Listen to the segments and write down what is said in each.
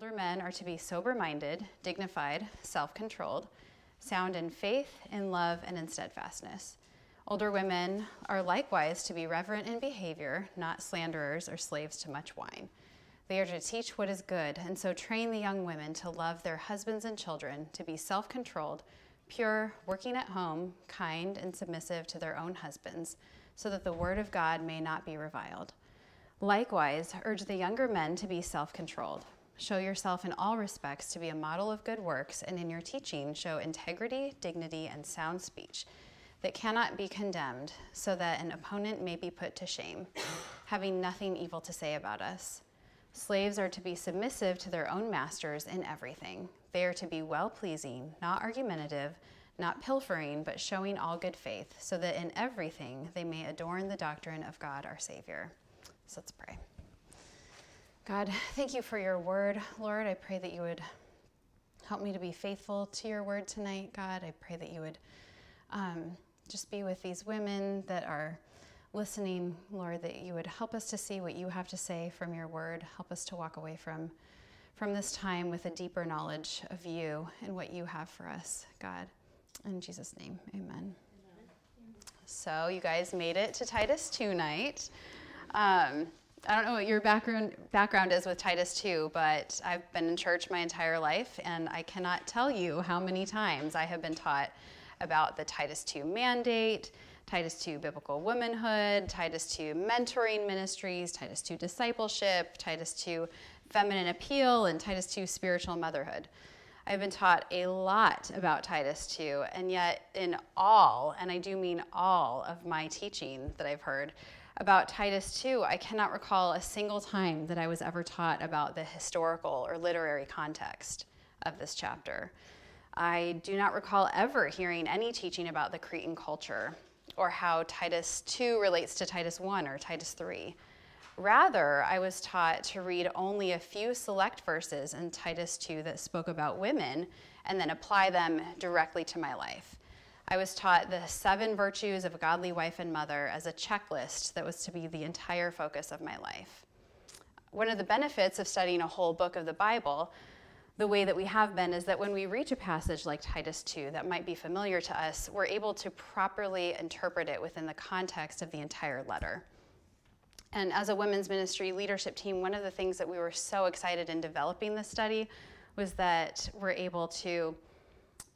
Older men are to be sober minded, dignified, self controlled, sound in faith, in love, and in steadfastness. Older women are likewise to be reverent in behavior, not slanderers or slaves to much wine. They are to teach what is good, and so train the young women to love their husbands and children, to be self controlled, pure, working at home, kind, and submissive to their own husbands, so that the word of God may not be reviled. Likewise, urge the younger men to be self controlled. Show yourself in all respects to be a model of good works, and in your teaching, show integrity, dignity, and sound speech that cannot be condemned, so that an opponent may be put to shame, having nothing evil to say about us. Slaves are to be submissive to their own masters in everything. They are to be well pleasing, not argumentative, not pilfering, but showing all good faith, so that in everything they may adorn the doctrine of God our Savior. So let's pray. God, thank you for your word. Lord, I pray that you would help me to be faithful to your word tonight, God. I pray that you would um, just be with these women that are listening, Lord, that you would help us to see what you have to say from your word. Help us to walk away from, from this time with a deeper knowledge of you and what you have for us, God. In Jesus' name, amen. amen. So, you guys made it to Titus 2 night. Um, I don't know what your background background is with Titus 2, but I've been in church my entire life, and I cannot tell you how many times I have been taught about the Titus 2 mandate, Titus 2 biblical womanhood, Titus 2 mentoring ministries, Titus 2 discipleship, Titus 2 feminine appeal, and Titus 2 spiritual motherhood. I've been taught a lot about Titus 2, and yet, in all, and I do mean all of my teaching that I've heard, about Titus 2, I cannot recall a single time that I was ever taught about the historical or literary context of this chapter. I do not recall ever hearing any teaching about the Cretan culture or how Titus 2 relates to Titus 1 or Titus 3. Rather, I was taught to read only a few select verses in Titus 2 that spoke about women and then apply them directly to my life. I was taught the seven virtues of a godly wife and mother as a checklist that was to be the entire focus of my life. One of the benefits of studying a whole book of the Bible, the way that we have been, is that when we reach a passage like Titus 2 that might be familiar to us, we're able to properly interpret it within the context of the entire letter. And as a women's ministry leadership team, one of the things that we were so excited in developing this study was that we're able to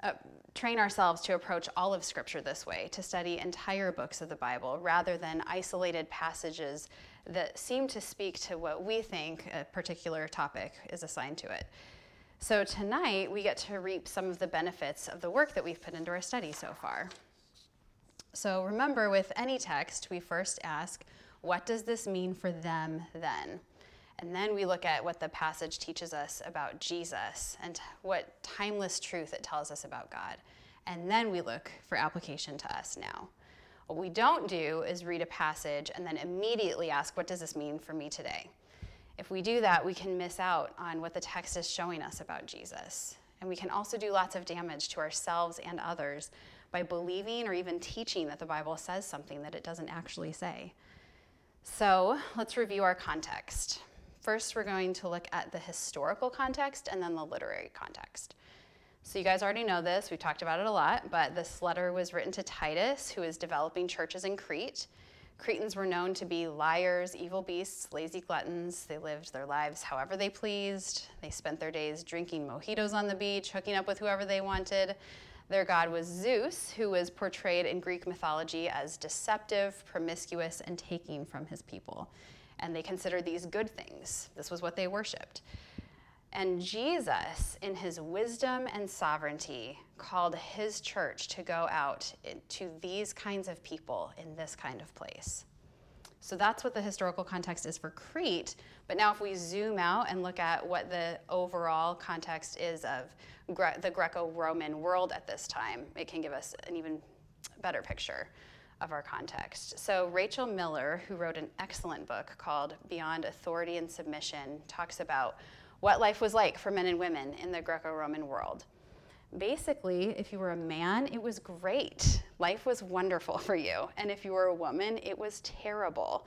uh, train ourselves to approach all of Scripture this way, to study entire books of the Bible rather than isolated passages that seem to speak to what we think a particular topic is assigned to it. So tonight, we get to reap some of the benefits of the work that we've put into our study so far. So remember, with any text, we first ask, what does this mean for them then? And then we look at what the passage teaches us about Jesus and what timeless truth it tells us about God. And then we look for application to us now. What we don't do is read a passage and then immediately ask, what does this mean for me today? If we do that, we can miss out on what the text is showing us about Jesus. And we can also do lots of damage to ourselves and others by believing or even teaching that the Bible says something that it doesn't actually say. So let's review our context. First, we're going to look at the historical context and then the literary context. So, you guys already know this, we've talked about it a lot, but this letter was written to Titus, who is developing churches in Crete. Cretans were known to be liars, evil beasts, lazy gluttons. They lived their lives however they pleased. They spent their days drinking mojitos on the beach, hooking up with whoever they wanted. Their god was Zeus, who was portrayed in Greek mythology as deceptive, promiscuous, and taking from his people and they considered these good things. This was what they worshiped. And Jesus, in his wisdom and sovereignty, called his church to go out to these kinds of people in this kind of place. So that's what the historical context is for Crete. But now, if we zoom out and look at what the overall context is of Gre- the Greco Roman world at this time, it can give us an even better picture of our context. So, Rachel Miller, who wrote an excellent book called Beyond Authority and Submission, talks about what life was like for men and women in the Greco Roman world. Basically, if you were a man, it was great. Life was wonderful for you. And if you were a woman, it was terrible.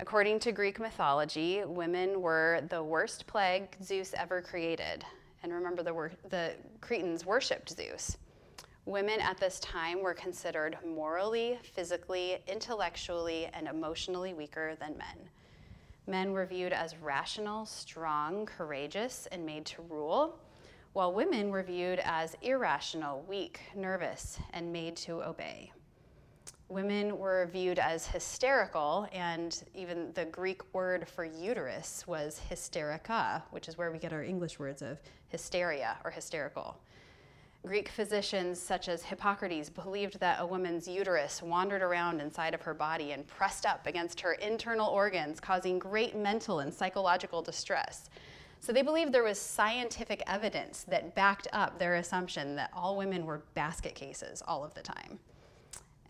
According to Greek mythology, women were the worst plague Zeus ever created. And remember, the, the Cretans worshipped Zeus. Women at this time were considered morally, physically, intellectually, and emotionally weaker than men. Men were viewed as rational, strong, courageous, and made to rule, while women were viewed as irrational, weak, nervous, and made to obey. Women were viewed as hysterical, and even the Greek word for uterus was hysterica, which is where we get our English words of hysteria or hysterical. Greek physicians such as Hippocrates believed that a woman's uterus wandered around inside of her body and pressed up against her internal organs, causing great mental and psychological distress. So they believed there was scientific evidence that backed up their assumption that all women were basket cases all of the time.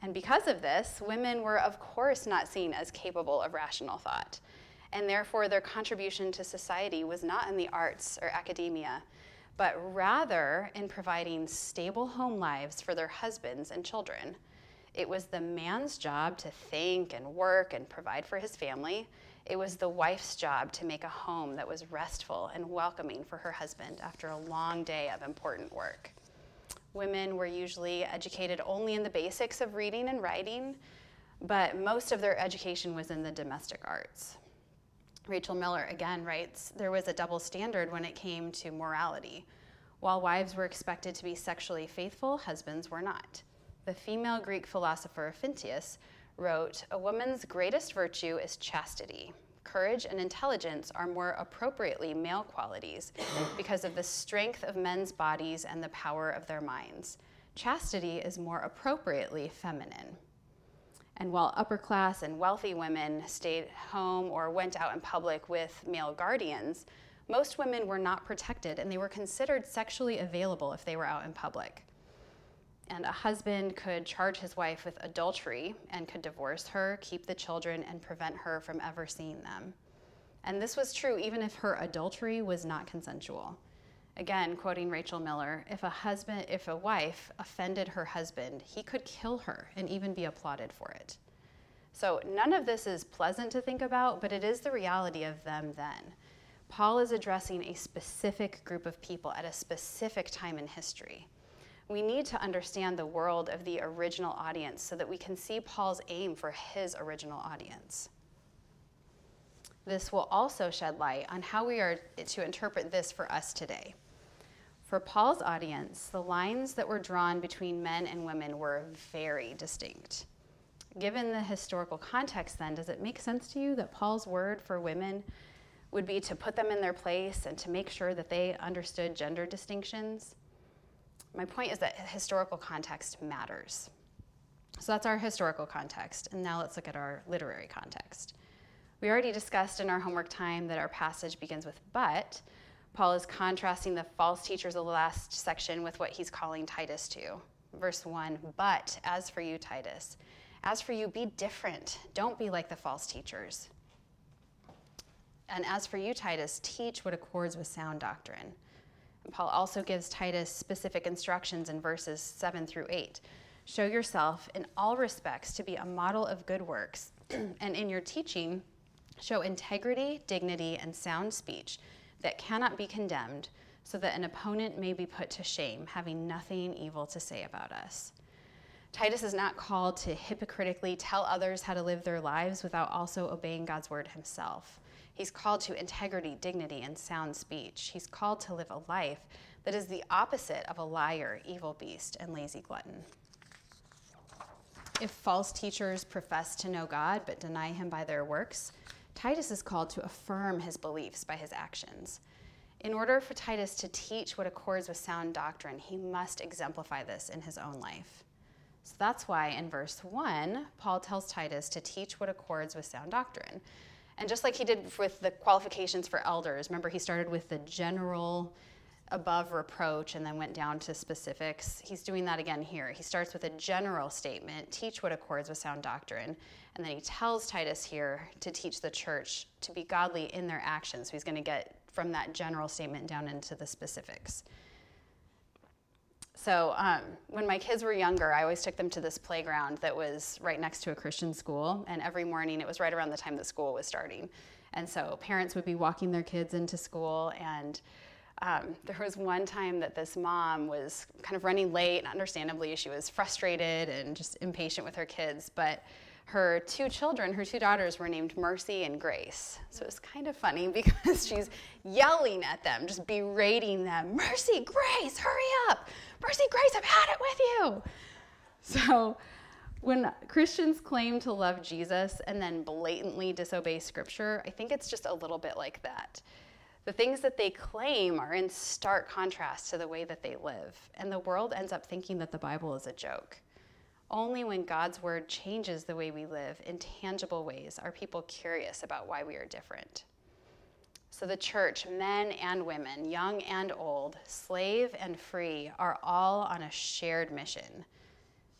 And because of this, women were, of course, not seen as capable of rational thought. And therefore, their contribution to society was not in the arts or academia, but rather in providing stable home lives for their husbands and children. It was the man's job to think and work and provide for his family. It was the wife's job to make a home that was restful and welcoming for her husband after a long day of important work. Women were usually educated only in the basics of reading and writing, but most of their education was in the domestic arts. Rachel Miller again writes there was a double standard when it came to morality. While wives were expected to be sexually faithful, husbands were not. The female Greek philosopher Phintius wrote A woman's greatest virtue is chastity. Courage and intelligence are more appropriately male qualities because of the strength of men's bodies and the power of their minds. Chastity is more appropriately feminine. And while upper class and wealthy women stayed home or went out in public with male guardians, most women were not protected and they were considered sexually available if they were out in public. And a husband could charge his wife with adultery and could divorce her, keep the children, and prevent her from ever seeing them. And this was true even if her adultery was not consensual. Again, quoting Rachel Miller, if a husband, if a wife offended her husband, he could kill her and even be applauded for it. So none of this is pleasant to think about, but it is the reality of them then. Paul is addressing a specific group of people at a specific time in history. We need to understand the world of the original audience so that we can see Paul's aim for his original audience. This will also shed light on how we are to interpret this for us today. For Paul's audience, the lines that were drawn between men and women were very distinct. Given the historical context, then, does it make sense to you that Paul's word for women would be to put them in their place and to make sure that they understood gender distinctions? My point is that historical context matters. So that's our historical context, and now let's look at our literary context. We already discussed in our homework time that our passage begins with but, Paul is contrasting the false teachers of the last section with what he's calling Titus to. Verse 1 But as for you, Titus, as for you, be different. Don't be like the false teachers. And as for you, Titus, teach what accords with sound doctrine. And Paul also gives Titus specific instructions in verses 7 through 8. Show yourself in all respects to be a model of good works, and in your teaching, show integrity, dignity, and sound speech that cannot be condemned, so that an opponent may be put to shame, having nothing evil to say about us. Titus is not called to hypocritically tell others how to live their lives without also obeying God's word himself. He's called to integrity, dignity, and sound speech. He's called to live a life that is the opposite of a liar, evil beast, and lazy glutton. If false teachers profess to know God but deny him by their works, Titus is called to affirm his beliefs by his actions. In order for Titus to teach what accords with sound doctrine, he must exemplify this in his own life. So that's why in verse 1, Paul tells Titus to teach what accords with sound doctrine. And just like he did with the qualifications for elders, remember he started with the general above reproach and then went down to specifics. He's doing that again here. He starts with a general statement, teach what accords with sound doctrine, and then he tells Titus here to teach the church to be godly in their actions. So he's going to get from that general statement down into the specifics. So um, when my kids were younger, I always took them to this playground that was right next to a Christian school, and every morning it was right around the time that school was starting. And so parents would be walking their kids into school, and um, there was one time that this mom was kind of running late, and understandably, she was frustrated and just impatient with her kids. But her two children, her two daughters, were named Mercy and Grace. So it was kind of funny because she's yelling at them, just berating them Mercy, Grace, hurry up! Mercy, Grace, I've had it with you! So when Christians claim to love Jesus and then blatantly disobey Scripture, I think it's just a little bit like that. The things that they claim are in stark contrast to the way that they live, and the world ends up thinking that the Bible is a joke. Only when God's word changes the way we live in tangible ways are people curious about why we are different. So, the church, men and women, young and old, slave and free, are all on a shared mission.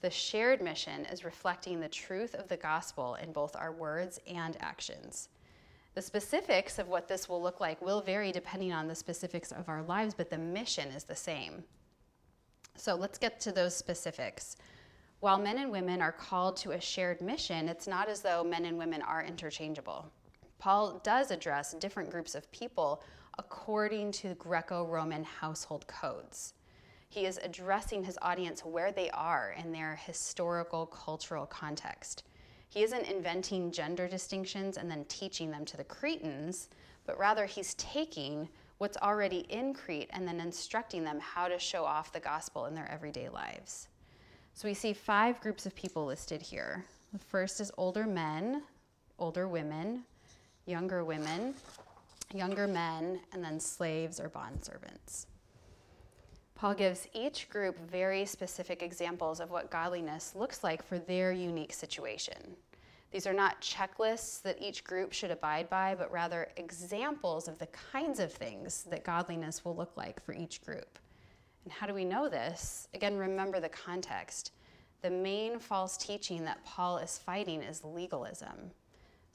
The shared mission is reflecting the truth of the gospel in both our words and actions. The specifics of what this will look like will vary depending on the specifics of our lives, but the mission is the same. So, let's get to those specifics. While men and women are called to a shared mission, it's not as though men and women are interchangeable. Paul does address different groups of people according to Greco Roman household codes. He is addressing his audience where they are in their historical, cultural context. He isn't inventing gender distinctions and then teaching them to the Cretans, but rather he's taking what's already in Crete and then instructing them how to show off the gospel in their everyday lives. So we see five groups of people listed here. The first is older men, older women, younger women, younger men, and then slaves or bondservants. Paul gives each group very specific examples of what godliness looks like for their unique situation. These are not checklists that each group should abide by, but rather examples of the kinds of things that godliness will look like for each group. And how do we know this? Again, remember the context. The main false teaching that Paul is fighting is legalism.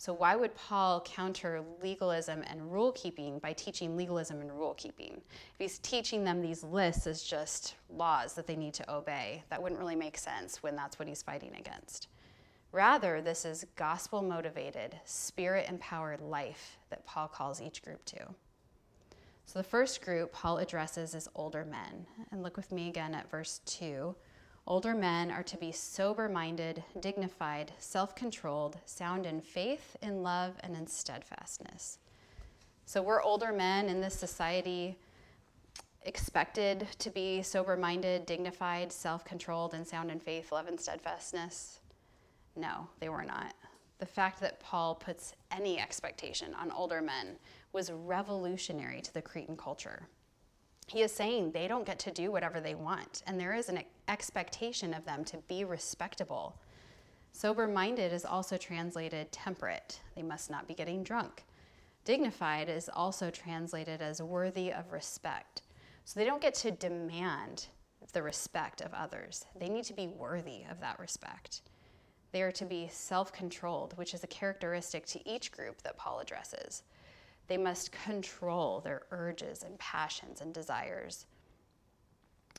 So, why would Paul counter legalism and rule keeping by teaching legalism and rule keeping? If he's teaching them these lists as just laws that they need to obey, that wouldn't really make sense when that's what he's fighting against. Rather, this is gospel motivated, spirit empowered life that Paul calls each group to. So the first group Paul addresses is older men. And look with me again at verse 2. Older men are to be sober minded, dignified, self controlled, sound in faith, in love, and in steadfastness. So we're older men in this society expected to be sober minded, dignified, self controlled, and sound in faith, love, and steadfastness? No, they were not. The fact that Paul puts any expectation on older men was revolutionary to the Cretan culture. He is saying they don't get to do whatever they want, and there is an expectation of them to be respectable. Sober minded is also translated temperate, they must not be getting drunk. Dignified is also translated as worthy of respect. So they don't get to demand the respect of others, they need to be worthy of that respect. They are to be self controlled, which is a characteristic to each group that Paul addresses. They must control their urges and passions and desires.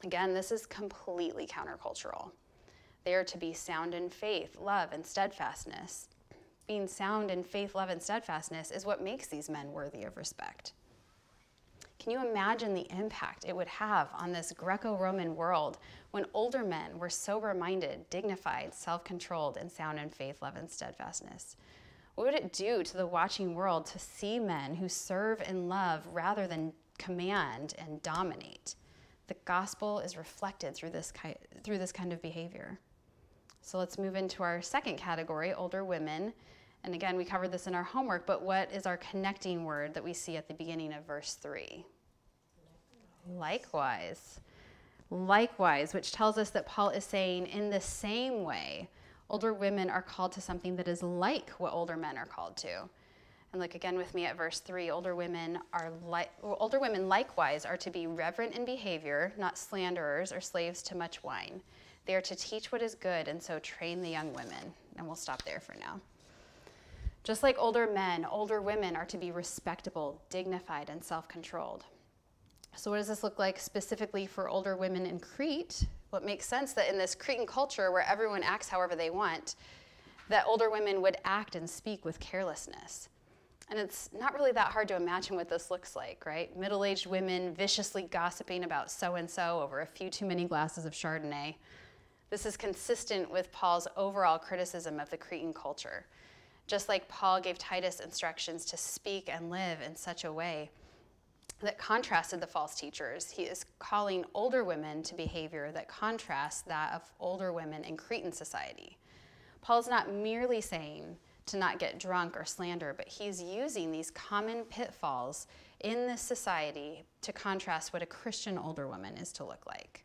Again, this is completely countercultural. They are to be sound in faith, love, and steadfastness. Being sound in faith, love, and steadfastness is what makes these men worthy of respect. Can you imagine the impact it would have on this Greco Roman world when older men were sober minded, dignified, self controlled, and sound in faith, love, and steadfastness? What would it do to the watching world to see men who serve and love rather than command and dominate? The gospel is reflected through this, ki- through this kind of behavior. So let's move into our second category older women. And again, we covered this in our homework, but what is our connecting word that we see at the beginning of verse 3? Likewise. Likewise, which tells us that Paul is saying, in the same way, older women are called to something that is like what older men are called to. And look again with me at verse 3. Older women are like older women likewise are to be reverent in behavior, not slanderers or slaves to much wine. They are to teach what is good and so train the young women. And we'll stop there for now. Just like older men, older women are to be respectable, dignified, and self controlled. So, what does this look like specifically for older women in Crete? Well, makes sense that in this Cretan culture where everyone acts however they want, that older women would act and speak with carelessness. And it's not really that hard to imagine what this looks like, right? Middle aged women viciously gossiping about so and so over a few too many glasses of Chardonnay. This is consistent with Paul's overall criticism of the Cretan culture. Just like Paul gave Titus instructions to speak and live in such a way that contrasted the false teachers, he is calling older women to behavior that contrasts that of older women in Cretan society. Paul's not merely saying to not get drunk or slander, but he's using these common pitfalls in this society to contrast what a Christian older woman is to look like.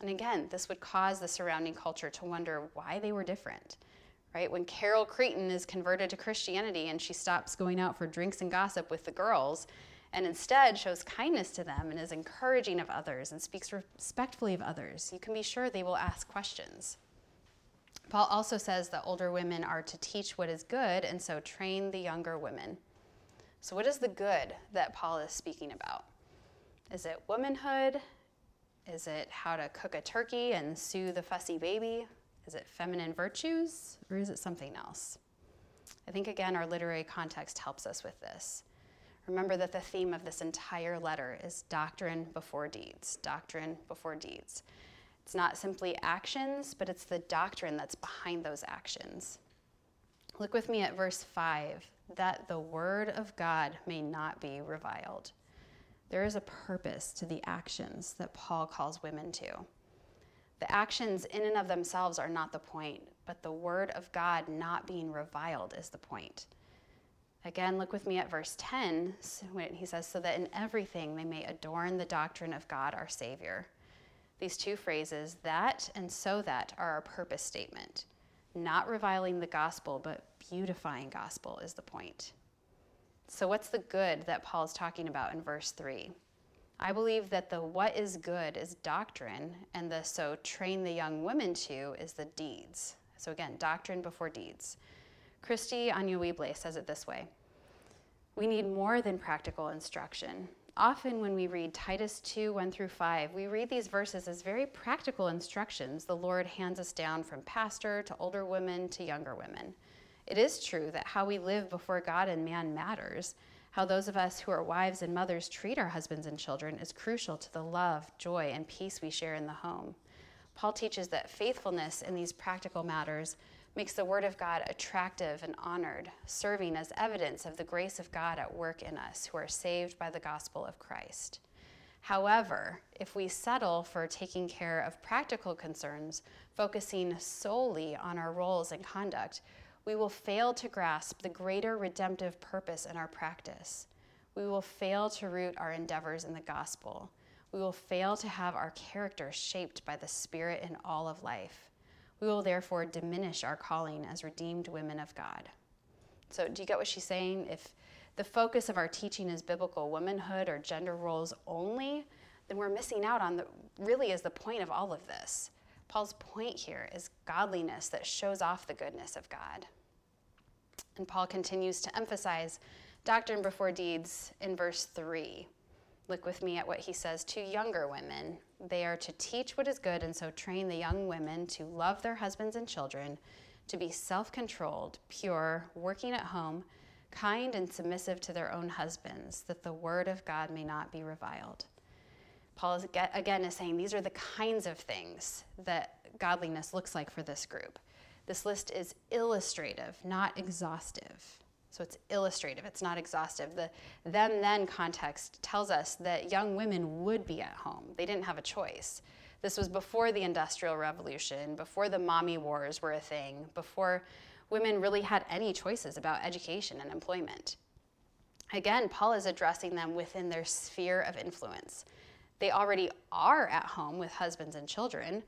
And again, this would cause the surrounding culture to wonder why they were different. Right? When Carol Cretan is converted to Christianity and she stops going out for drinks and gossip with the girls and instead shows kindness to them and is encouraging of others and speaks respectfully of others, you can be sure they will ask questions. Paul also says that older women are to teach what is good and so train the younger women. So, what is the good that Paul is speaking about? Is it womanhood? Is it how to cook a turkey and soothe a fussy baby? Is it feminine virtues? Or is it something else? I think, again, our literary context helps us with this. Remember that the theme of this entire letter is doctrine before deeds, doctrine before deeds. It's not simply actions, but it's the doctrine that's behind those actions. Look with me at verse 5 that the word of God may not be reviled. There is a purpose to the actions that Paul calls women to. The actions in and of themselves are not the point, but the word of God not being reviled is the point. Again, look with me at verse 10 when he says, So that in everything they may adorn the doctrine of God our Savior. These two phrases, that and so that, are our purpose statement. Not reviling the gospel, but beautifying gospel is the point. So, what's the good that Paul is talking about in verse 3? I believe that the what is good is doctrine, and the so train the young women to is the deeds. So, again, doctrine before deeds. Kristie Anyabwile says it this way We need more than practical instruction often when we read Titus 2 1 through 5, we read these verses as very practical instructions the Lord hands us down from pastor to older women to younger women. It is true that how we live before God and man matters. How those of us who are wives and mothers treat our husbands and children is crucial to the love, joy, and peace we share in the home. Paul teaches that faithfulness in these practical matters makes the Word of God attractive and honored, serving as evidence of the grace of God at work in us who are saved by the gospel of Christ. However, if we settle for taking care of practical concerns, focusing solely on our roles and conduct, we will fail to grasp the greater redemptive purpose in our practice. We will fail to root our endeavors in the gospel. We will fail to have our character shaped by the Spirit in all of life. We will therefore diminish our calling as redeemed women of God. So, do you get what she's saying? If the focus of our teaching is biblical womanhood or gender roles only, then we're missing out on the really is the point of all of this. Paul's point here is godliness that shows off the goodness of God. And Paul continues to emphasize doctrine before deeds in verse 3. Look with me at what he says to younger women. They are to teach what is good and so train the young women to love their husbands and children, to be self controlled, pure, working at home, kind and submissive to their own husbands, that the word of God may not be reviled. Paul is, again is saying these are the kinds of things that godliness looks like for this group. This list is illustrative, not exhaustive. So it's illustrative, it's not exhaustive. The them then context tells us that young women would be at home. They didn't have a choice. This was before the Industrial Revolution, before the mommy wars were a thing, before women really had any choices about education and employment. Again, Paul is addressing them within their sphere of influence. They already are at home with husbands and children,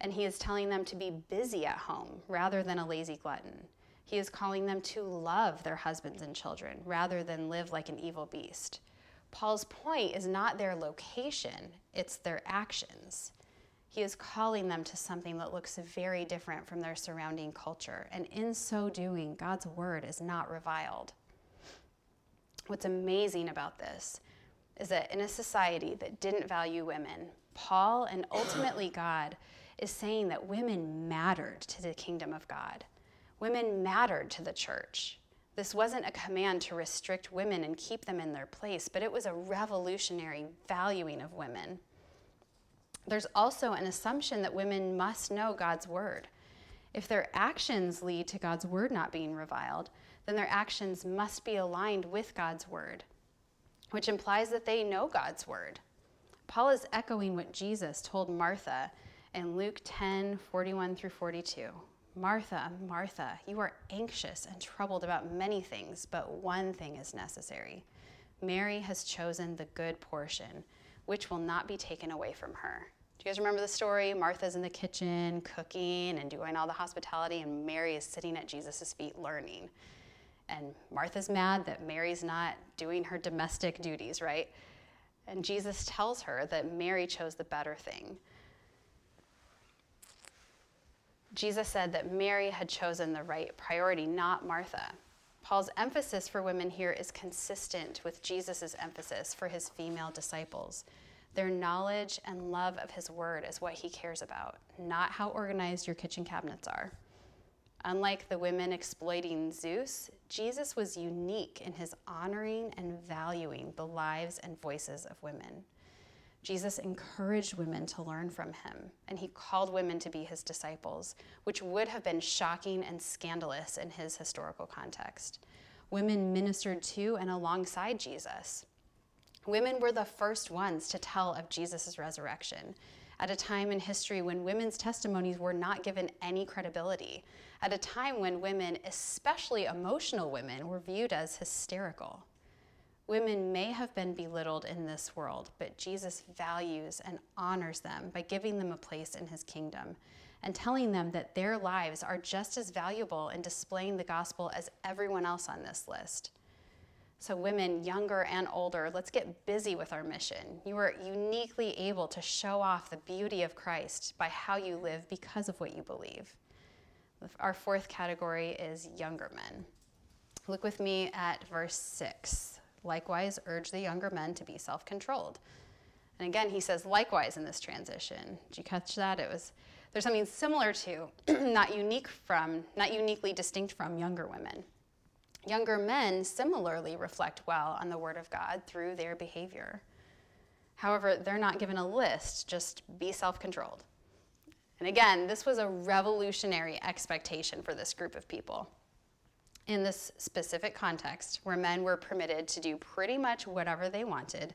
and he is telling them to be busy at home rather than a lazy glutton. He is calling them to love their husbands and children rather than live like an evil beast. Paul's point is not their location, it's their actions. He is calling them to something that looks very different from their surrounding culture, and in so doing, God's word is not reviled. What's amazing about this is that in a society that didn't value women, Paul and ultimately God is saying that women mattered to the kingdom of God. Women mattered to the church. This wasn't a command to restrict women and keep them in their place, but it was a revolutionary valuing of women. There's also an assumption that women must know God's word. If their actions lead to God's word not being reviled, then their actions must be aligned with God's word, which implies that they know God's word. Paul is echoing what Jesus told Martha in Luke 10 41 through 42. Martha, Martha, you are anxious and troubled about many things, but one thing is necessary. Mary has chosen the good portion, which will not be taken away from her. Do you guys remember the story? Martha's in the kitchen cooking and doing all the hospitality, and Mary is sitting at Jesus' feet learning. And Martha's mad that Mary's not doing her domestic duties, right? And Jesus tells her that Mary chose the better thing. Jesus said that Mary had chosen the right priority, not Martha. Paul's emphasis for women here is consistent with Jesus' emphasis for his female disciples. Their knowledge and love of his word is what he cares about, not how organized your kitchen cabinets are. Unlike the women exploiting Zeus, Jesus was unique in his honoring and valuing the lives and voices of women. Jesus encouraged women to learn from him, and he called women to be his disciples, which would have been shocking and scandalous in his historical context. Women ministered to and alongside Jesus. Women were the first ones to tell of Jesus' resurrection at a time in history when women's testimonies were not given any credibility, at a time when women, especially emotional women, were viewed as hysterical. Women may have been belittled in this world, but Jesus values and honors them by giving them a place in his kingdom and telling them that their lives are just as valuable in displaying the gospel as everyone else on this list. So, women, younger and older, let's get busy with our mission. You are uniquely able to show off the beauty of Christ by how you live because of what you believe. Our fourth category is younger men. Look with me at verse 6. Likewise, urge the younger men to be self controlled. And again, he says likewise in this transition. Did you catch that? It was there's something similar to, not unique from, not uniquely distinct from younger women. Younger men similarly reflect well on the Word of God through their behavior. However, they're not given a list, just be self controlled. And again, this was a revolutionary expectation for this group of people. In this specific context, where men were permitted to do pretty much whatever they wanted,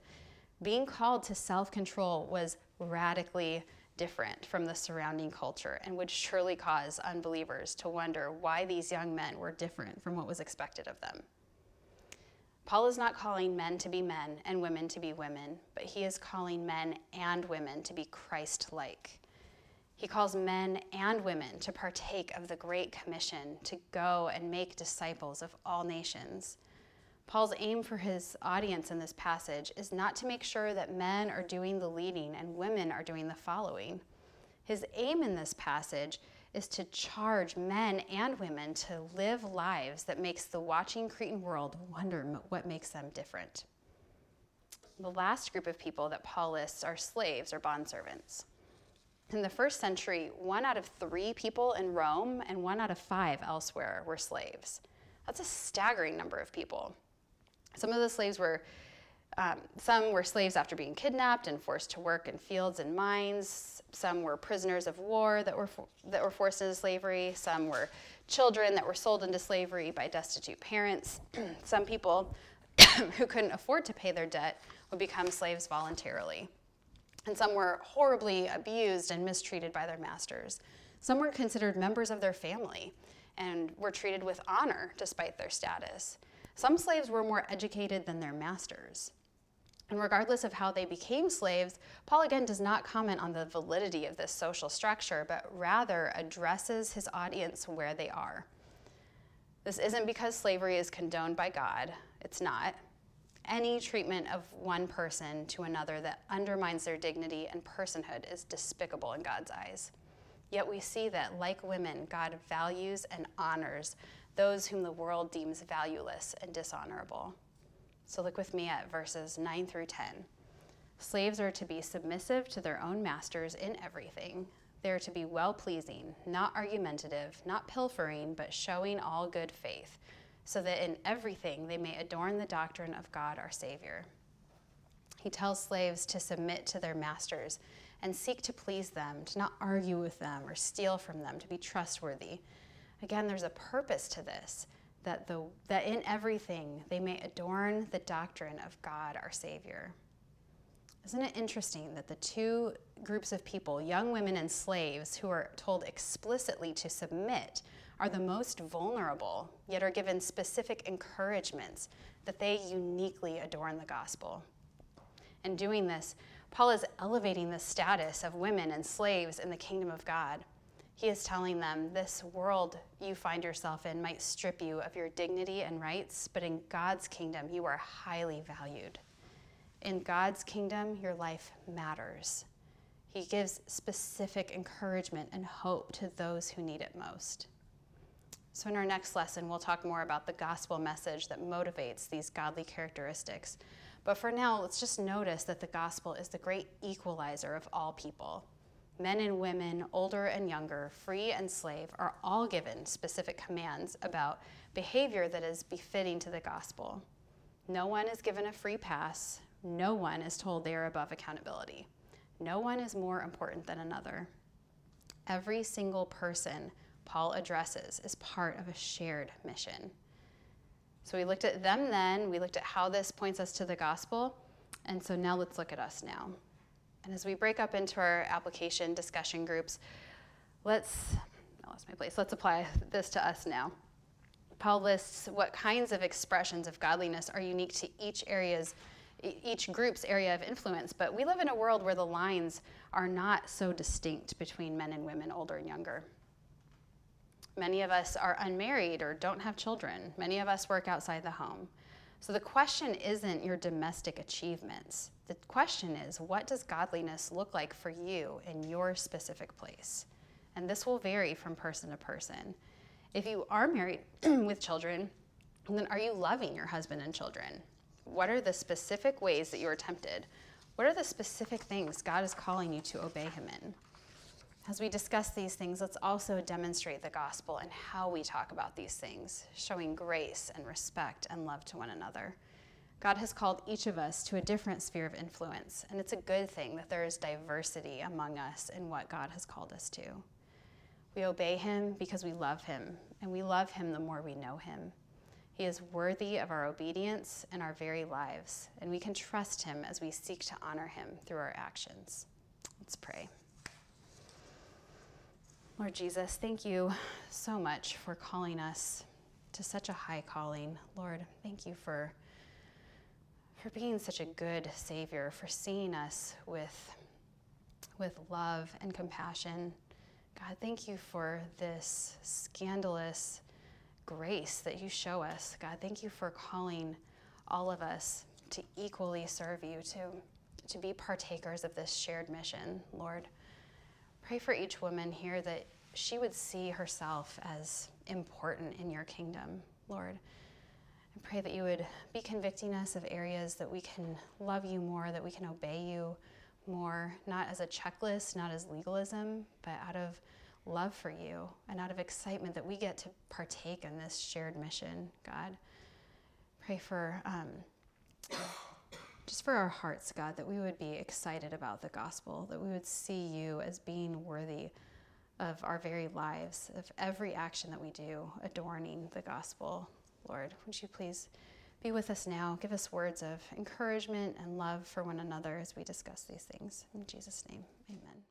being called to self control was radically different from the surrounding culture and would surely cause unbelievers to wonder why these young men were different from what was expected of them. Paul is not calling men to be men and women to be women, but he is calling men and women to be Christ like. He calls men and women to partake of the Great Commission to go and make disciples of all nations Paul's aim for his audience in this passage is not to make sure that men are doing the leading and women are doing the following. His aim in this passage is to charge men and women to live lives that makes the watching Cretan world wonder what makes them different. The last group of people that Paul lists are slaves or bondservants. In the first century, one out of three people in Rome and one out of five elsewhere were slaves. That's a staggering number of people. Some of the slaves were, um, some were slaves after being kidnapped and forced to work in fields and mines. Some were prisoners of war that were, that were forced into slavery. Some were children that were sold into slavery by destitute parents. some people who couldn't afford to pay their debt would become slaves voluntarily. And some were horribly abused and mistreated by their masters. Some were considered members of their family and were treated with honor despite their status. Some slaves were more educated than their masters. And regardless of how they became slaves, Paul again does not comment on the validity of this social structure, but rather addresses his audience where they are. This isn't because slavery is condoned by God, it's not. Any treatment of one person to another that undermines their dignity and personhood is despicable in God's eyes. Yet we see that, like women, God values and honors those whom the world deems valueless and dishonorable. So look with me at verses 9 through 10. Slaves are to be submissive to their own masters in everything. They are to be well pleasing, not argumentative, not pilfering, but showing all good faith, so that in everything they may adorn the doctrine of God our Savior. He tells slaves to submit to their masters and seek to please them, to not argue with them or steal from them, to be trustworthy. Again, there's a purpose to this that, the, that in everything they may adorn the doctrine of God our Savior. Isn't it interesting that the two groups of people, young women and slaves, who are told explicitly to submit, are the most vulnerable, yet are given specific encouragements that they uniquely adorn the gospel? In doing this, Paul is elevating the status of women and slaves in the kingdom of God. He is telling them this world you find yourself in might strip you of your dignity and rights, but in God's kingdom, you are highly valued. In God's kingdom, your life matters. He gives specific encouragement and hope to those who need it most. So, in our next lesson, we'll talk more about the gospel message that motivates these godly characteristics. But for now, let's just notice that the gospel is the great equalizer of all people. Men and women, older and younger, free and slave, are all given specific commands about behavior that is befitting to the gospel. No one is given a free pass, no one is told they are above accountability. No one is more important than another. Every single person Paul addresses is part of a shared mission. So we looked at them then, we looked at how this points us to the gospel, and so now let's look at us now. And as we break up into our application discussion groups, let's, I lost my place, let's apply this to us now. Paul lists what kinds of expressions of godliness are unique to each area's each group's area of influence, but we live in a world where the lines are not so distinct between men and women, older and younger. Many of us are unmarried or don't have children. Many of us work outside the home. So the question isn't your domestic achievements. The question is, what does godliness look like for you in your specific place? And this will vary from person to person. If you are married with children, then are you loving your husband and children? What are the specific ways that you are tempted? What are the specific things God is calling you to obey Him in? As we discuss these things, let's also demonstrate the gospel and how we talk about these things, showing grace and respect and love to one another. God has called each of us to a different sphere of influence, and it's a good thing that there is diversity among us in what God has called us to. We obey Him because we love Him, and we love Him the more we know Him. He is worthy of our obedience and our very lives, and we can trust him as we seek to honor him through our actions. Let's pray. Lord Jesus, thank you so much for calling us to such a high calling. Lord, thank you for for being such a good savior, for seeing us with with love and compassion. God, thank you for this scandalous grace that you show us. God, thank you for calling all of us to equally serve you, to, to be partakers of this shared mission, Lord. Pray for each woman here that she would see herself as important in your kingdom, Lord. I pray that you would be convicting us of areas that we can love you more, that we can obey you more, not as a checklist, not as legalism, but out of love for you and out of excitement that we get to partake in this shared mission, God. Pray for um, just for our hearts, God, that we would be excited about the gospel, that we would see you as being worthy of our very lives, of every action that we do, adorning the gospel. Lord, would you please be with us now? Give us words of encouragement and love for one another as we discuss these things. In Jesus' name, amen.